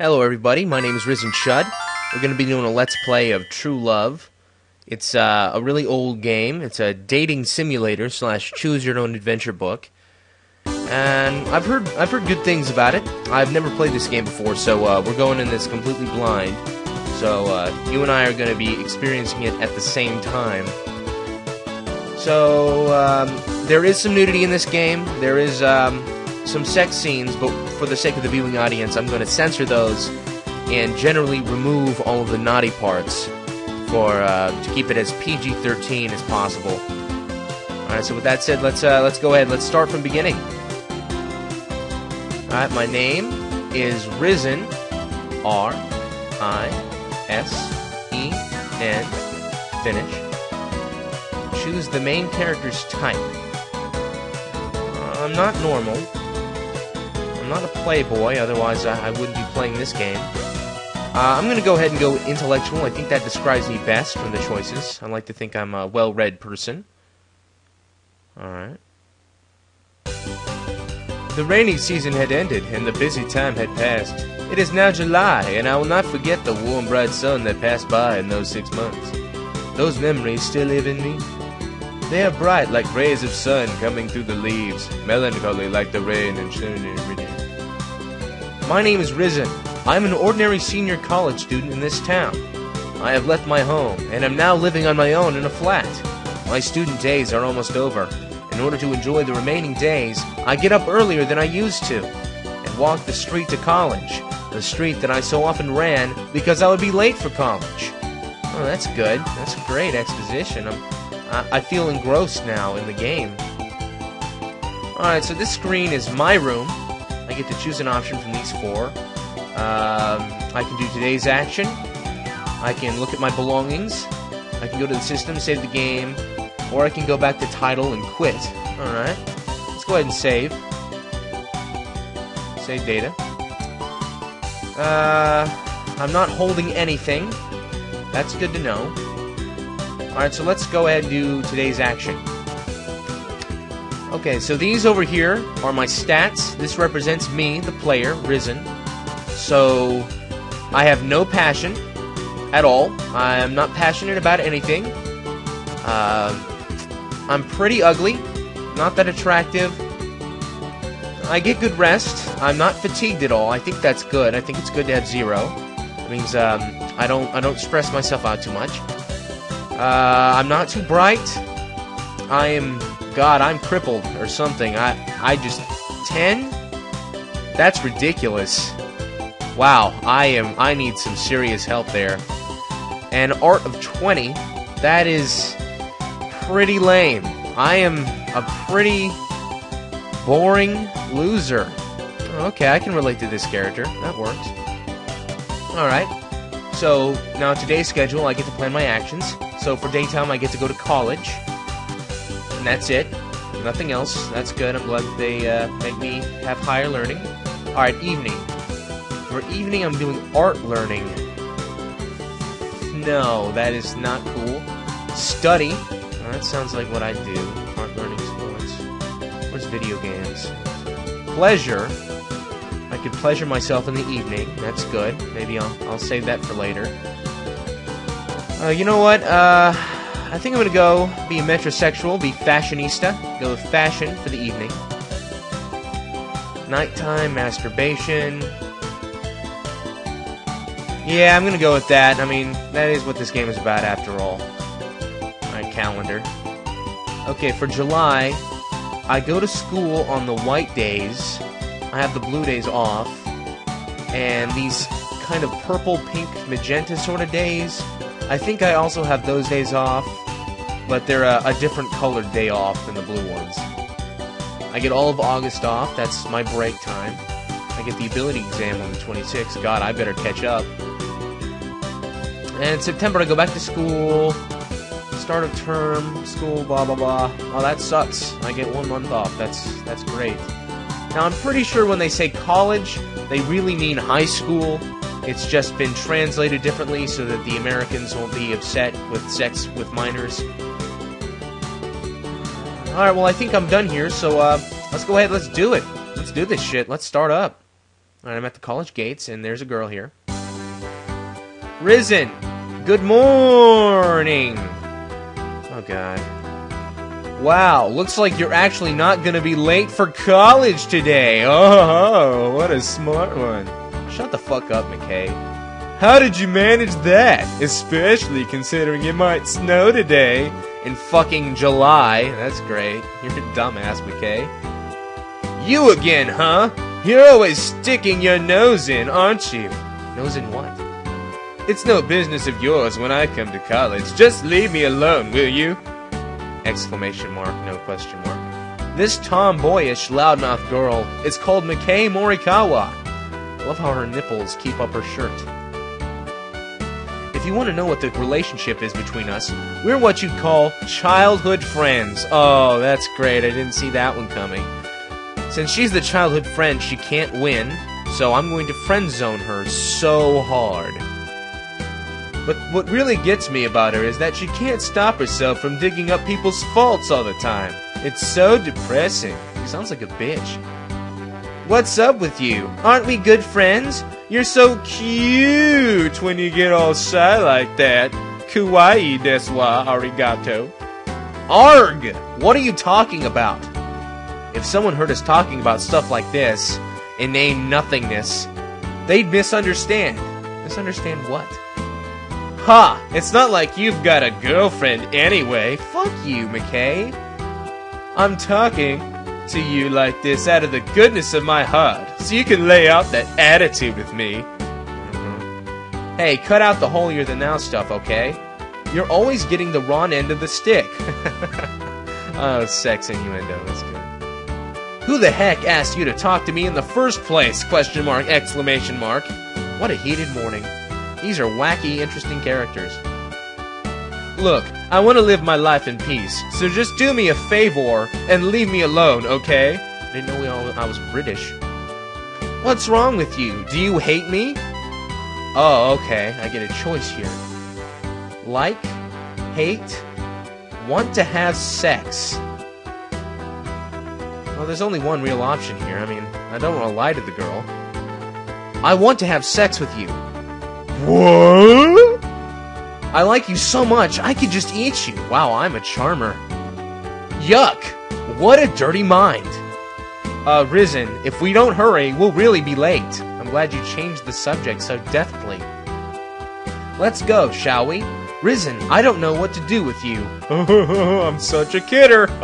Hello, everybody. My name is Risen Chud. We're going to be doing a Let's Play of True Love. It's uh, a really old game. It's a dating simulator slash choose your own adventure book. And I've heard I've heard good things about it. I've never played this game before, so uh, we're going in this completely blind. So uh, you and I are going to be experiencing it at the same time. So um, there is some nudity in this game. There is um, some sex scenes, but for the sake of the viewing audience, I'm going to censor those and generally remove all of the naughty parts for uh, to keep it as PG-13 as possible. All right. So with that said, let's uh, let's go ahead. Let's start from beginning. All right. My name is Risen. R I S E N. Finish. Choose the main character's type. I'm not normal. I'm not a playboy, otherwise I, I wouldn't be playing this game. Uh, I'm going to go ahead and go intellectual. I think that describes me best from the choices. I like to think I'm a well-read person. Alright. The rainy season had ended, and the busy time had passed. It is now July, and I will not forget the warm, bright sun that passed by in those six months. Those memories still live in me. They are bright like rays of sun coming through the leaves, melancholy like the rain and shining My name is Risen. I am an ordinary senior college student in this town. I have left my home, and am now living on my own in a flat. My student days are almost over. In order to enjoy the remaining days, I get up earlier than I used to, and walk the street to college, the street that I so often ran because I would be late for college. Oh, that's good. That's great exposition. I'm, I, I feel engrossed now in the game. Alright, so this screen is my room. Get to choose an option from these four. Um, I can do today's action. I can look at my belongings. I can go to the system, save the game, or I can go back to title and quit. Alright. Let's go ahead and save. Save data. Uh, I'm not holding anything. That's good to know. Alright, so let's go ahead and do today's action. Okay, so these over here are my stats. This represents me, the player, Risen. So, I have no passion at all. I am not passionate about anything. Uh, I'm pretty ugly, not that attractive. I get good rest. I'm not fatigued at all. I think that's good. I think it's good to have zero. It means um, I don't I don't stress myself out too much. Uh, I'm not too bright. I am God. I'm crippled or something. I I just ten. That's ridiculous. Wow. I am. I need some serious help there. And art of twenty. That is pretty lame. I am a pretty boring loser. Okay, I can relate to this character. That works. Alright. So, now today's schedule, I get to plan my actions. So for daytime, I get to go to college. That's it. Nothing else. That's good. I'm glad they uh, make me have higher learning. Alright, evening. For evening, I'm doing art learning. No, that is not cool. Study. Well, that sounds like what I do. Art learning sports. Where's video games? Pleasure. I could pleasure myself in the evening. That's good. Maybe I'll, I'll save that for later. Uh, you know what? Uh, I think I'm gonna go be metrosexual, be fashionista. Go with fashion for the evening. Nighttime, masturbation. Yeah, I'm gonna go with that. I mean, that is what this game is about after all. My calendar. Okay, for July, I go to school on the white days. I have the blue days off. And these kind of purple, pink, magenta sort of days, I think I also have those days off, but they're a, a, different colored day off than the blue ones. I get all of August off, that's my break time. I get the ability exam on the 26th. God, I better catch up. And in September, I go back to school, start of term, school, blah blah blah. Oh, that sucks. I get one month off. That's that's great. Now, I'm pretty sure when they say college, they really mean high school. It's just been translated differently so that the Americans won't be upset with sex with minors. Alright, well, I think I'm done here, so uh, let's go ahead, let's do it. Let's do this shit. Let's start up. Alright, I'm at the college gates, and there's a girl here. Risen! Good morning! Oh, God. Wow, looks like you're actually not gonna be late for college today. Oh, what a smart one. Shut the fuck up, McKay. How did you manage that? Especially considering it might snow today in fucking July. That's great. You're a dumbass, McKay. You again, huh? You're always sticking your nose in, aren't you? Nose in what? It's no business of yours when I come to college. Just leave me alone, will you? Exclamation mark, no question mark. This tomboyish loudmouth girl is called McKay Morikawa. I love how her nipples keep up her shirt. If you want to know what the relationship is between us, we're what you'd call childhood friends. Oh, that's great. I didn't see that one coming. Since she's the childhood friend, she can't win, so I'm going to friend zone her so hard. But what really gets me about her is that she can't stop herself from digging up people's faults all the time. It's so depressing. She sounds like a bitch. What's up with you? Aren't we good friends? You're so cute when you get all shy like that. Kawaii desu wa arigato. Arg! What are you talking about? If someone heard us talking about stuff like this, inane nothingness, they'd misunderstand. Misunderstand what? Ha! It's not like you've got a girlfriend anyway. Fuck you, McKay. I'm talking to you like this out of the goodness of my heart, so you can lay out that attitude with me. Hey, cut out the holier than thou stuff, okay? You're always getting the wrong end of the stick. oh, sex innuendo, that's good. Who the heck asked you to talk to me in the first place? Question mark, exclamation mark. What a heated morning. These are wacky, interesting characters. Look, I want to live my life in peace, so just do me a favor and leave me alone, okay? I didn't know we all, I was British. What's wrong with you? Do you hate me? Oh, okay, I get a choice here. Like, hate, want to have sex. Well, there's only one real option here. I mean, I don't want to lie to the girl. I want to have sex with you. What? I like you so much, I could just eat you. Wow, I'm a charmer. Yuck! What a dirty mind. Uh, Risen, if we don't hurry, we'll really be late. I'm glad you changed the subject so deftly. Let's go, shall we? Risen, I don't know what to do with you. I'm such a kidder.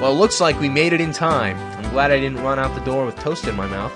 well, looks like we made it in time. I'm glad I didn't run out the door with toast in my mouth.